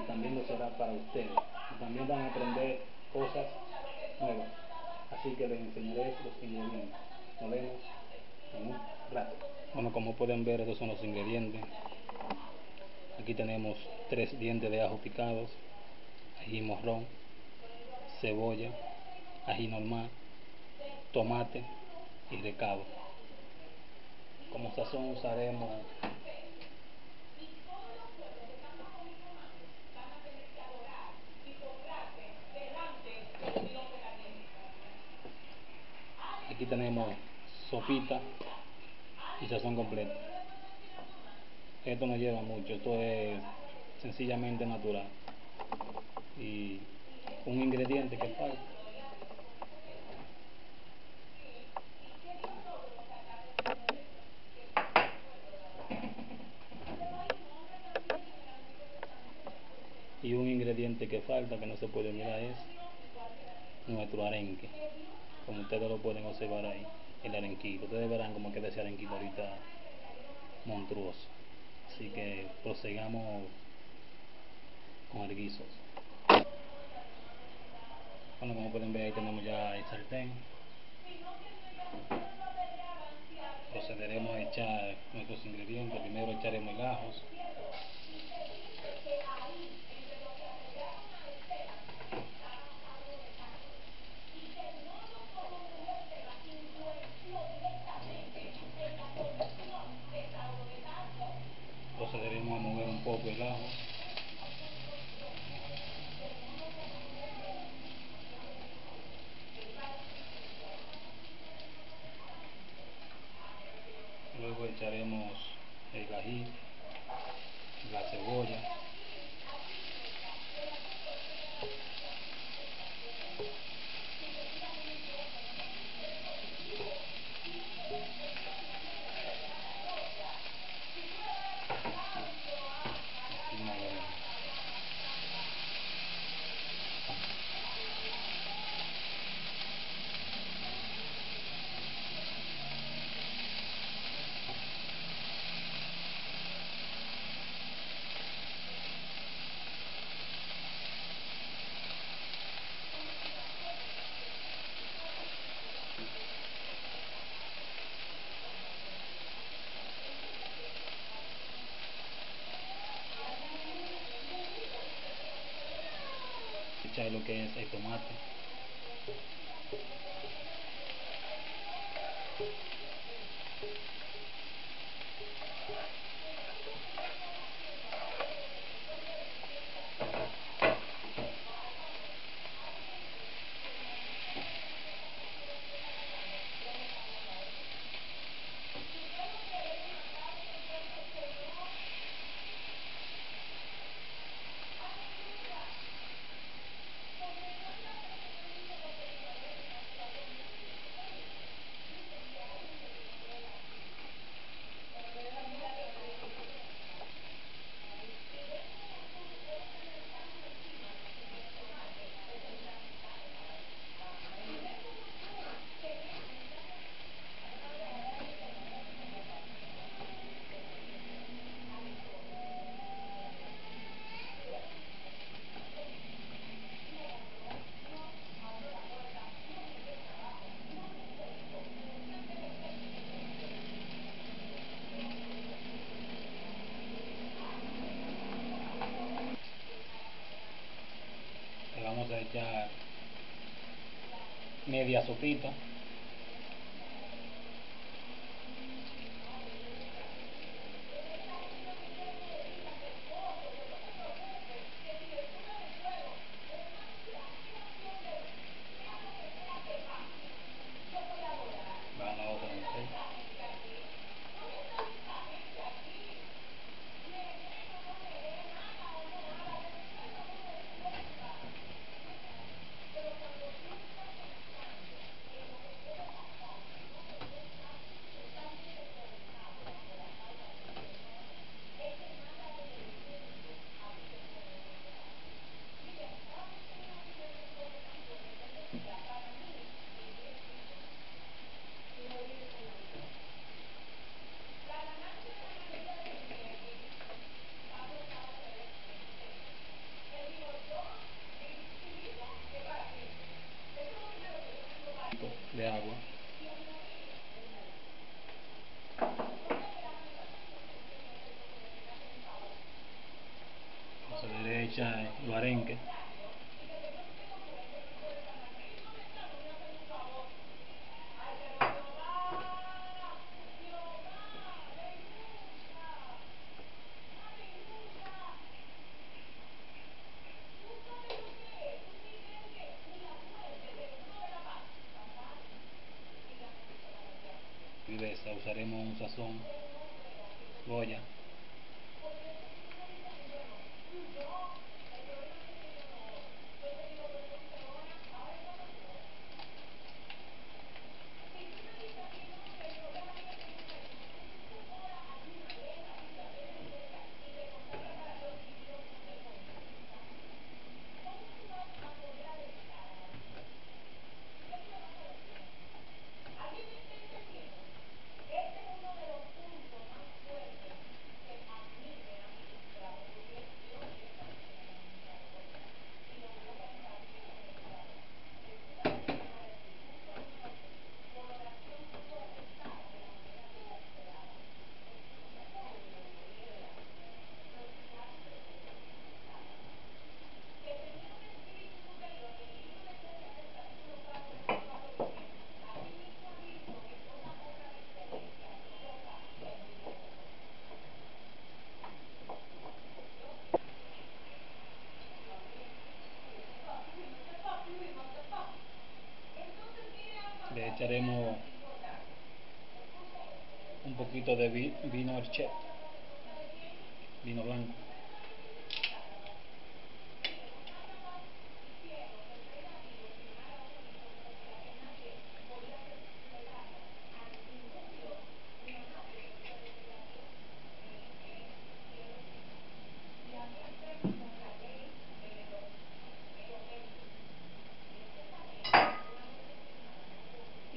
y también lo será para ustedes. Y también van a aprender cosas nuevas. Así que les enseñaré los ingredientes. Nos vemos en un rato. Bueno, como pueden ver, estos son los ingredientes. Aquí tenemos tres dientes de ajo picados, ají morrón, cebolla, ají normal, tomate y recado. Como sazón usaremos aquí tenemos sopita y sazón completo. Esto no lleva mucho esto es sencillamente natural. Y un ingrediente que falta. Y un ingrediente que falta que no se puede mirar es nuestro arenque como ustedes lo pueden observar ahí el arenquito ustedes verán como queda ese arenquito ahorita monstruoso. Así que prosigamos con el guiso. Bueno como pueden ver ahí tenemos ya el sartén. Procederemos a echar nuestros ingredientes. Primero echaremos el ajo procederemos a mover un poco el ajo luego echaremos el ají la cebolla y movemos. echar lo que es el tomate le vamos a echar media sopita usaremos un sazón Goya. Le echaremos un poquito de vino Erchet, vino blanco.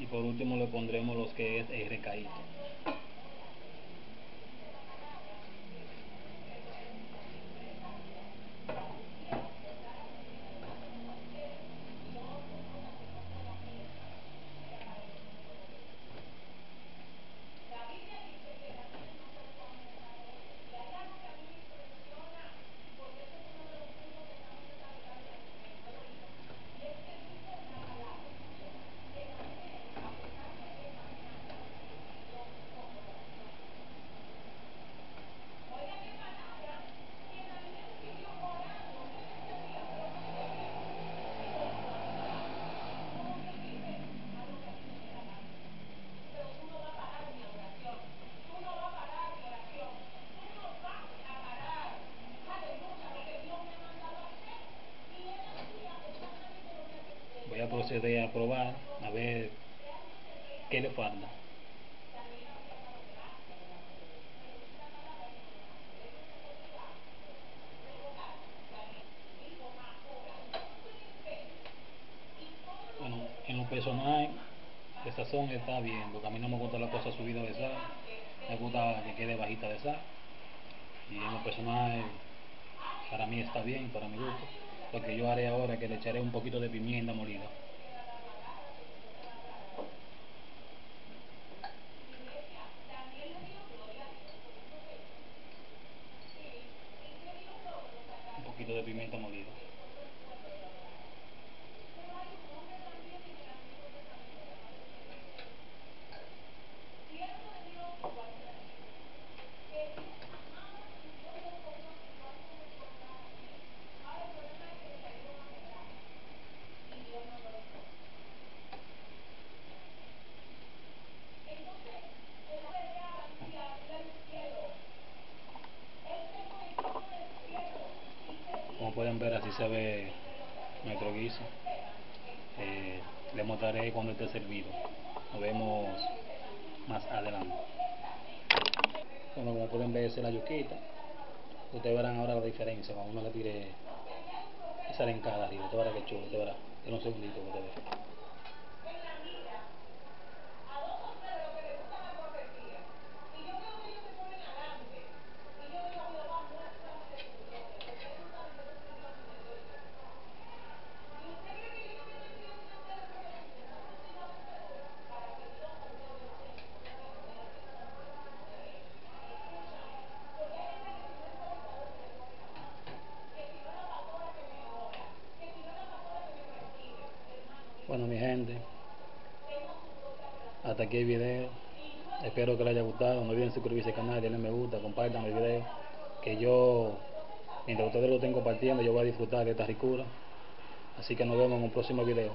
y por último le pondremos los que es el recaído voy a proceder a probar a ver qué le falta bueno en lo personal el sazón está bien porque a mí no me gusta la cosa subida de sal me gusta que quede bajita de sal y en lo personal para mí está bien para mi gusto lo que yo haré ahora es que le echaré un poquito de pimienta molida. Un poquito de pimienta molida. como pueden ver así se ve nuestro guiso eh, les mostraré cuando esté servido. Nos vemos más adelante. Bueno como pueden ver es la yuquita. Ustedes verán ahora la diferencia cuando uno le tire esa lencada arriba, usted verá que chulo, usted verá, un segundito que te mi hasta aquí el video. Espero que les haya gustado. No olviden suscribirse al canal, denle me gusta, compartan el video. Que yo, mientras ustedes lo estén compartiendo, yo voy a disfrutar de esta ricura. Así que nos vemos en un próximo video.